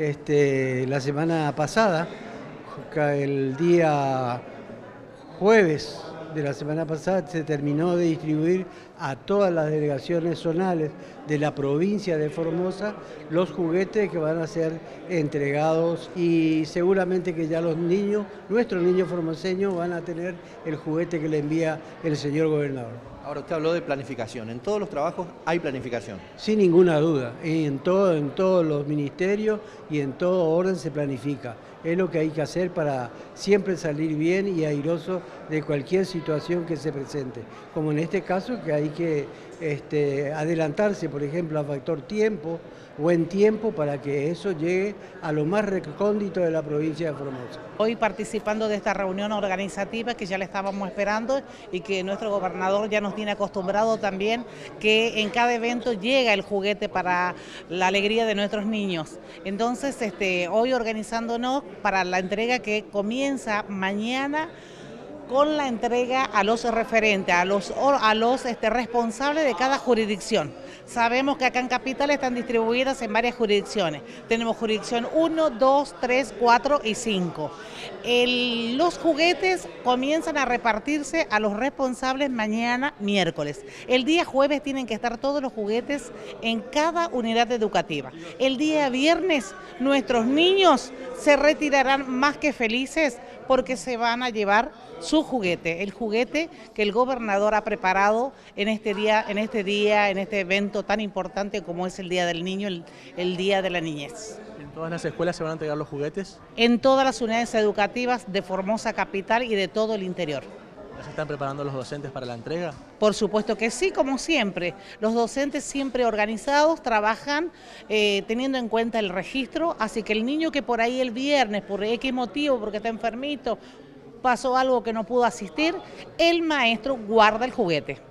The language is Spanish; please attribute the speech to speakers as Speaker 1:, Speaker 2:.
Speaker 1: este, la semana pasada, el día jueves de la semana pasada se terminó de distribuir a todas las delegaciones zonales de la provincia de Formosa los juguetes que van a ser entregados y seguramente que ya los niños, nuestros niños formoseños van a tener el juguete que le envía el señor gobernador.
Speaker 2: Ahora usted habló de planificación. ¿En todos los trabajos hay planificación?
Speaker 1: Sin ninguna duda. En, todo, en todos los ministerios y en todo orden se planifica. Es lo que hay que hacer para siempre salir bien y airoso de cualquier situación que se presente. Como en este caso que hay que este, adelantarse, por ejemplo, a factor tiempo, buen tiempo para que eso llegue a lo más recóndito de la provincia de Formosa.
Speaker 3: Hoy participando de esta reunión organizativa que ya le estábamos esperando y que nuestro gobernador ya nos acostumbrado también que en cada evento llega el juguete para la alegría de nuestros niños. Entonces, este, hoy organizándonos para la entrega que comienza mañana con la entrega a los referentes, a los, este, responsables de cada jurisdicción. Sabemos que acá en Capital están distribuidas en varias jurisdicciones. Tenemos jurisdicción 1, 2, 3, 4 y 5. los juguetes comienzan a repartirse a los responsables mañana miércoles. El día jueves tienen que estar todos los juguetes en cada unidad educativa. El día viernes nuestros niños se retirarán más que felices porque se van a llevar su juguete, el juguete que el gobernador ha preparado en este día, en este día, en este evento tan importante como es el Día del Niño, el, Día de la Niñez.
Speaker 2: ¿En todas las escuelas se van a entregar los juguetes?
Speaker 3: En todas las unidades educativas de Formosa Capital y de todo el interior.
Speaker 2: ¿Ya se están preparando los docentes para la entrega?
Speaker 3: Por supuesto que sí, como siempre. Los docentes siempre organizados trabajan eh, teniendo en cuenta el registro, así que el niño que por ahí el viernes, por X motivo, porque está enfermito, pasó algo que no pudo asistir, el maestro guarda el juguete.